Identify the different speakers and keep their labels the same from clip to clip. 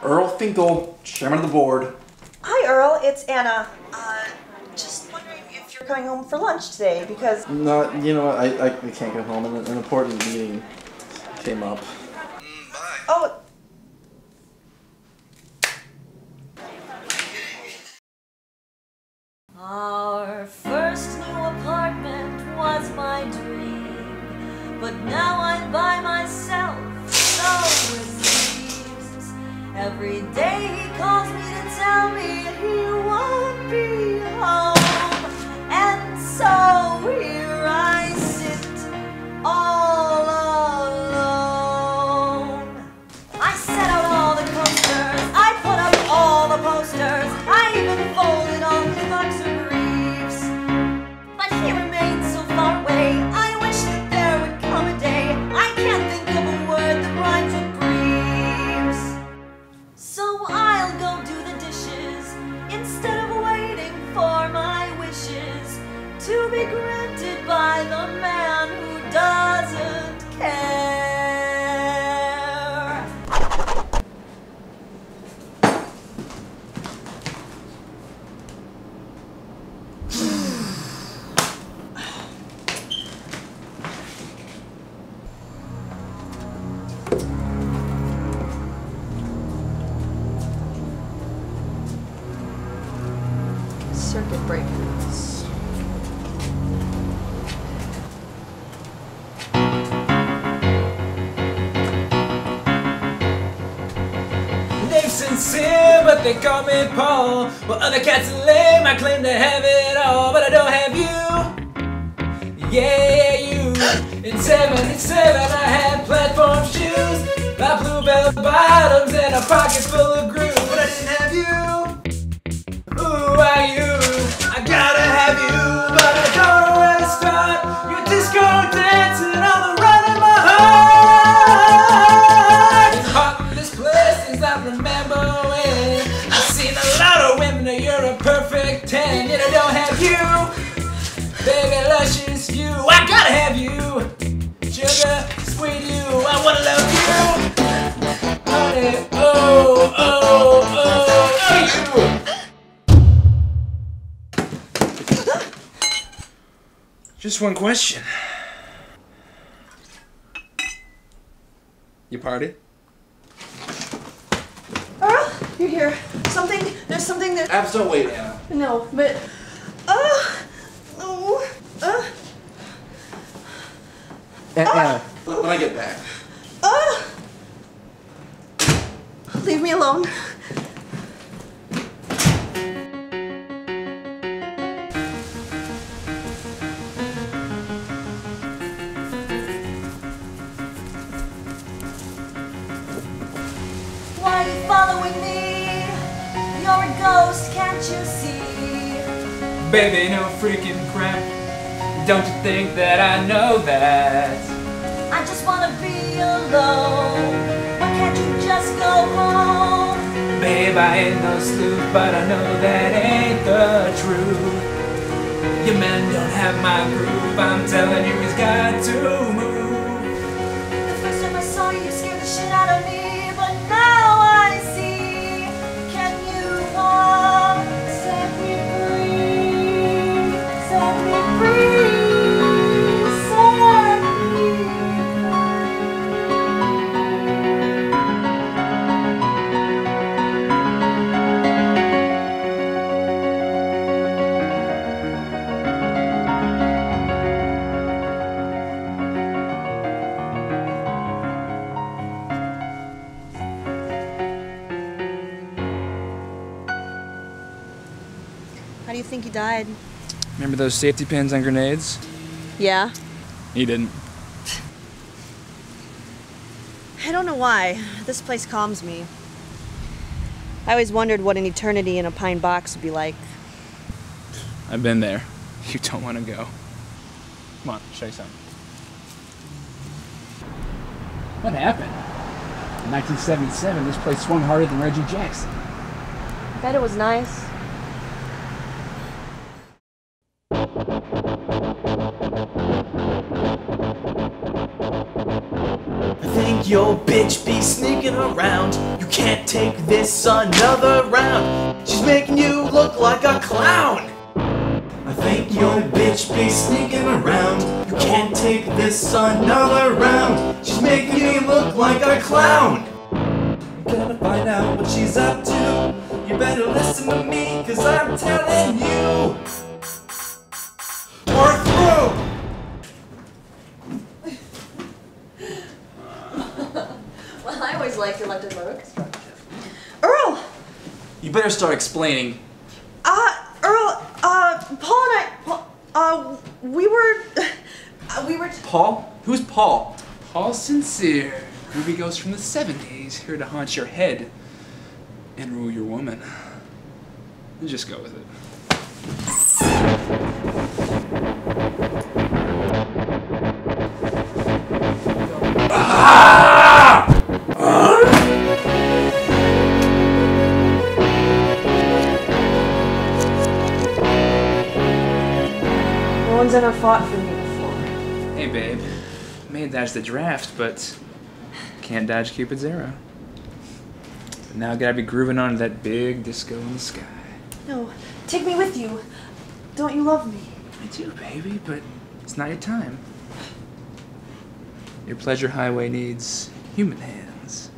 Speaker 1: Frickle, chairman of the board.
Speaker 2: Hi, Earl. It's Anna. Uh, just wondering if you're coming home for lunch today because.
Speaker 1: No, you know what? I, I, I can't go home. An, an important meeting came up.
Speaker 3: Calls me to tell me he won't be granted by the man who doesn't care.
Speaker 4: Name's sincere, but they call me Paul. Well, other cats are lame, I claim to have it all, but I don't have you. Yeah, you. In 77, I had platform shoes, my bluebell bottoms, and a pocket full of grooves, Just one question. You party?
Speaker 2: Earl, you're here. Something. There's something that.
Speaker 1: Abs don't wait, Anna.
Speaker 2: No, but. Uh. Oh. Uh.
Speaker 1: Anna. When I get back.
Speaker 2: Uh. Leave me alone.
Speaker 3: Ghost, can't you see?
Speaker 4: Baby, no freaking crap. Don't you think that I know that?
Speaker 3: I just wanna be alone. Why can't you just go home?
Speaker 4: Babe, I ain't no sleuth, but I know that ain't the truth. Your man don't have my groove. I'm telling you, he's got to move.
Speaker 2: Think he died?
Speaker 4: Remember those safety pins on grenades?
Speaker 2: Yeah.
Speaker 4: He didn't.
Speaker 2: I don't know why. This place calms me. I always wondered what an eternity in a pine box would be like.
Speaker 4: I've been there. You don't want to go. Come on, show you something.
Speaker 5: What happened? In 1977, this place swung harder than Reggie Jackson.
Speaker 2: I Bet it was nice.
Speaker 6: Your bitch be sneaking around. You can't take this another round. She's making you look like a clown. I think your bitch be sneaking around. You can't take this another round. She's making you look like a clown. Gotta find out what she's up to. You better listen to me, cause I'm telling you. Better start explaining.
Speaker 3: Uh, Earl, uh, Paul and I, Paul, uh, we were, uh, we were,
Speaker 6: Paul? Who's Paul?
Speaker 4: Paul Sincere, movie ghost from the 70s, here to haunt your head and rule your woman. Just go with it.
Speaker 3: One's ever fought for me before.
Speaker 4: Hey, babe. May dodge the draft, but can't dodge Cupid's arrow. But now I gotta be grooving on that big disco in the sky.
Speaker 3: No, take me with you. Don't you love me?
Speaker 4: I do, baby, but it's not your time. Your pleasure highway needs human hands.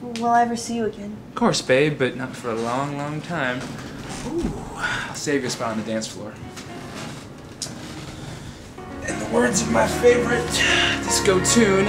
Speaker 3: Will I ever see you again?
Speaker 4: Of course, babe, but not for a long, long time. Ooh, I'll save you a spot on the dance floor. Words of my favorite disco tune,